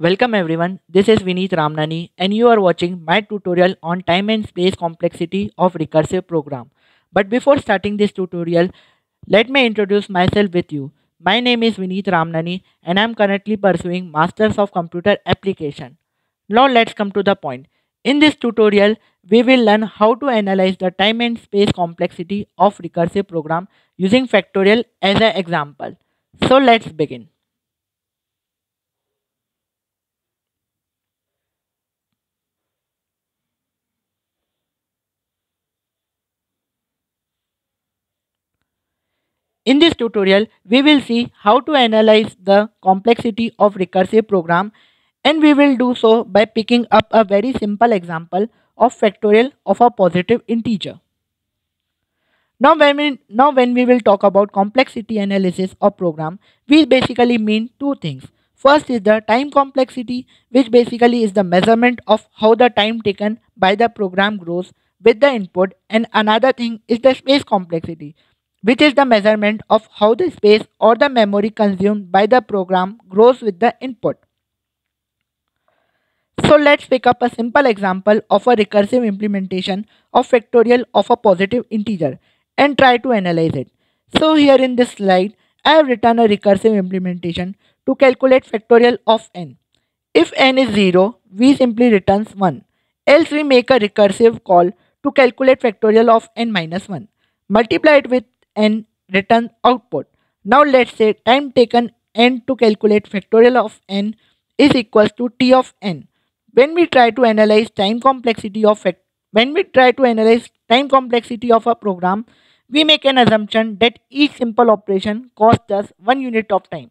Welcome everyone, this is Vinit Ramnani and you are watching my tutorial on time and space complexity of recursive program. But before starting this tutorial, let me introduce myself with you. My name is Vinit Ramnani and I am currently pursuing Masters of Computer Application. Now let's come to the point. In this tutorial, we will learn how to analyze the time and space complexity of recursive program using factorial as an example. So let's begin. In this tutorial, we will see how to analyze the complexity of recursive program and we will do so by picking up a very simple example of factorial of a positive integer. Now when, we, now when we will talk about complexity analysis of program, we basically mean two things. First is the time complexity, which basically is the measurement of how the time taken by the program grows with the input and another thing is the space complexity, which is the measurement of how the space or the memory consumed by the program grows with the input. So let's pick up a simple example of a recursive implementation of factorial of a positive integer and try to analyze it. So here in this slide, I have written a recursive implementation to calculate factorial of n. If n is 0, we simply returns 1. Else we make a recursive call to calculate factorial of n minus 1. Multiply it with and return output. Now let's say time taken n to calculate factorial of n is equals to t of n. When we try to analyze time complexity of when we try to analyze time complexity of a program, we make an assumption that each simple operation costs us 1 unit of time.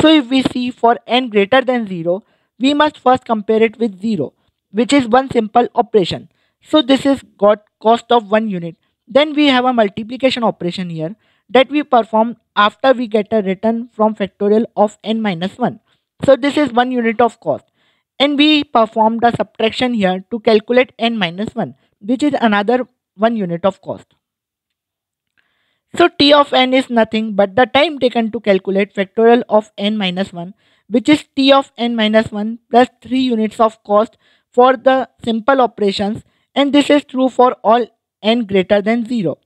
So if we see for n greater than 0, we must first compare it with 0, which is one simple operation. So this is got cost of 1 unit then we have a multiplication operation here that we perform after we get a return from factorial of n minus 1. So this is one unit of cost. And we perform the subtraction here to calculate n minus 1 which is another one unit of cost. So t of n is nothing but the time taken to calculate factorial of n minus 1 which is t of n minus 1 plus 3 units of cost for the simple operations and this is true for all n greater than 0.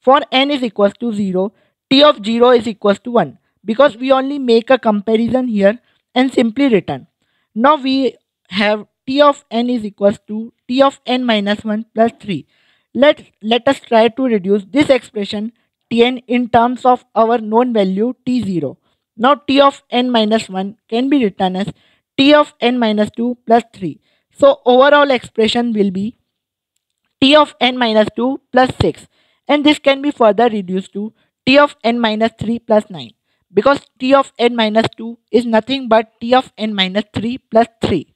For n is equals to 0, t of 0 is equals to 1 because we only make a comparison here and simply return. Now we have t of n is equals to t of n minus 1 plus 3. Let, let us try to reduce this expression tn in terms of our known value t0. Now t of n minus 1 can be written as t of n minus 2 plus 3. So overall expression will be t of n minus 2 plus 6 and this can be further reduced to t of n minus 3 plus 9 because t of n minus 2 is nothing but t of n minus 3 plus 3.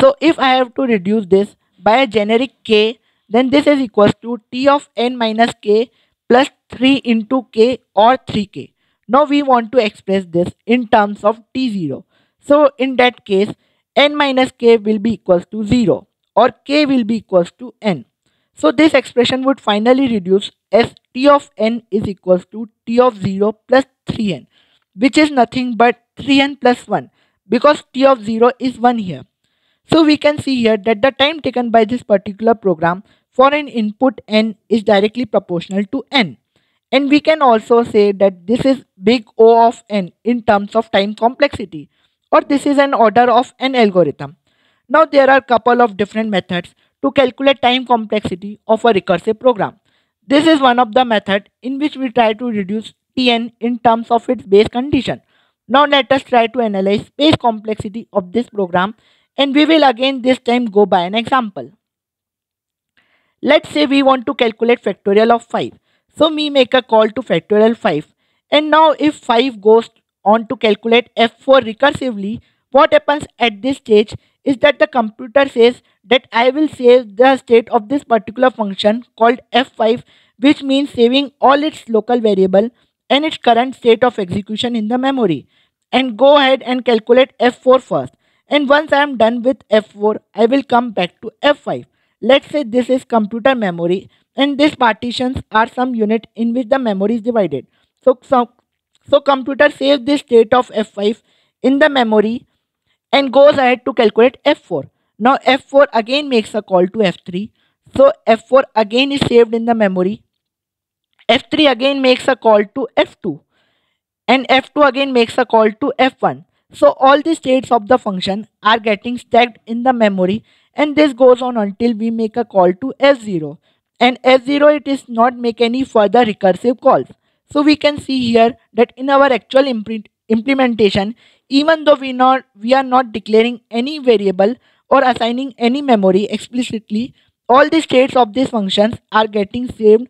So if I have to reduce this by a generic k then this is equals to t of n minus k plus 3 into k or 3k. Now we want to express this in terms of t0. So in that case n minus k will be equals to 0 or k will be equals to n. So this expression would finally reduce as t of n is equals to t of 0 plus 3n which is nothing but 3n plus 1 because t of 0 is 1 here. So we can see here that the time taken by this particular program for an input n is directly proportional to n. And we can also say that this is big O of n in terms of time complexity or this is an order of n algorithm. Now there are couple of different methods to calculate time complexity of a recursive program. This is one of the method in which we try to reduce Tn in terms of its base condition. Now let us try to analyze space complexity of this program and we will again this time go by an example. Let's say we want to calculate factorial of 5. So we make a call to factorial 5 and now if 5 goes on to calculate f4 recursively, what happens at this stage is that the computer says that I will save the state of this particular function called f5 which means saving all its local variable and its current state of execution in the memory. And go ahead and calculate f4 first. And once I am done with f4 I will come back to f5 let's say this is computer memory and these partitions are some unit in which the memory is divided. So so, so computer saves this state of f5 in the memory and goes ahead to calculate f4. Now f4 again makes a call to f3. So f4 again is saved in the memory. f3 again makes a call to f2 and f2 again makes a call to f1. So all the states of the function are getting stacked in the memory and this goes on until we make a call to f0 and f0 it is not make any further recursive calls. So we can see here that in our actual implementation even though we not we are not declaring any variable or assigning any memory explicitly all the states of these functions are getting saved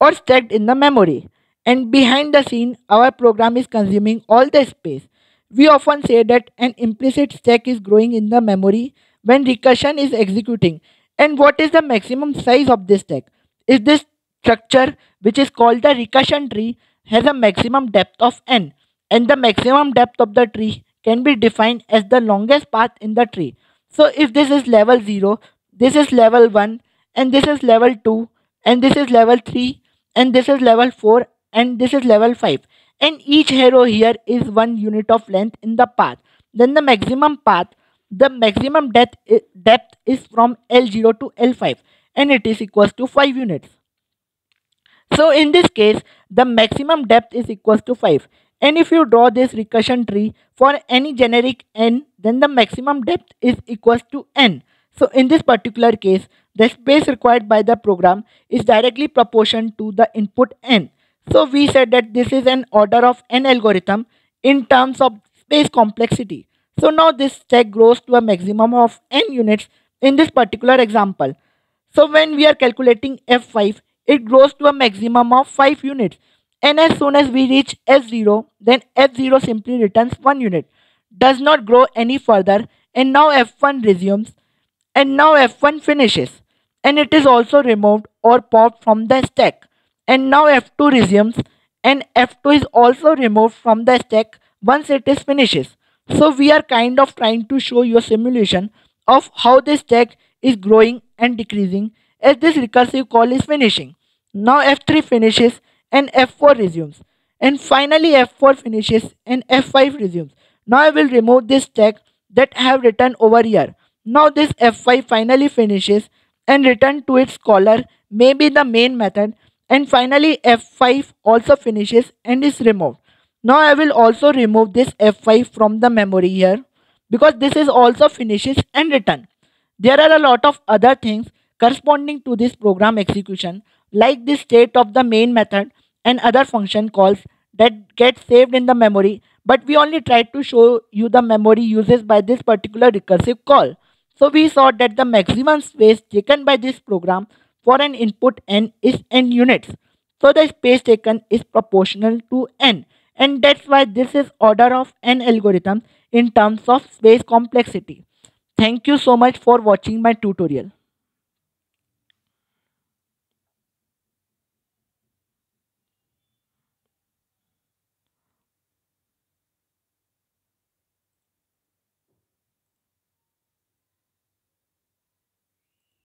or stacked in the memory. And behind the scene our program is consuming all the space. We often say that an implicit stack is growing in the memory when recursion is executing. And what is the maximum size of this stack? Is this structure which is called the recursion tree has a maximum depth of n and the maximum depth of the tree can be defined as the longest path in the tree. So if this is level 0, this is level 1 and this is level 2 and this is level 3 and this is level 4 and this is level 5 and each arrow here is one unit of length in the path. Then the maximum path, the maximum depth, depth is from L0 to L5 and it is equals to 5 units. So in this case, the maximum depth is equals to 5. And if you draw this recursion tree for any generic n, then the maximum depth is equals to n. So in this particular case, the space required by the program is directly proportional to the input n. So we said that this is an order of n algorithm in terms of space complexity. So now this stack grows to a maximum of n units in this particular example. So when we are calculating f5, it grows to a maximum of 5 units and as soon as we reach f0 then f0 simply returns 1 unit does not grow any further and now f1 resumes and now f1 finishes and it is also removed or popped from the stack and now f2 resumes and f2 is also removed from the stack once it is finishes so we are kind of trying to show you a simulation of how the stack is growing and decreasing as this recursive call is finishing. Now F3 finishes and F4 resumes. And finally F4 finishes and F5 resumes. Now I will remove this stack that I have written over here. Now this F5 finally finishes and return to its caller maybe the main method and finally F5 also finishes and is removed. Now I will also remove this F5 from the memory here because this is also finishes and return. There are a lot of other things corresponding to this program execution like the state of the main method and other function calls that get saved in the memory but we only tried to show you the memory uses by this particular recursive call. So we saw that the maximum space taken by this program for an input n is n units. So the space taken is proportional to n and that's why this is order of n algorithm in terms of space complexity. Thank you so much for watching my tutorial.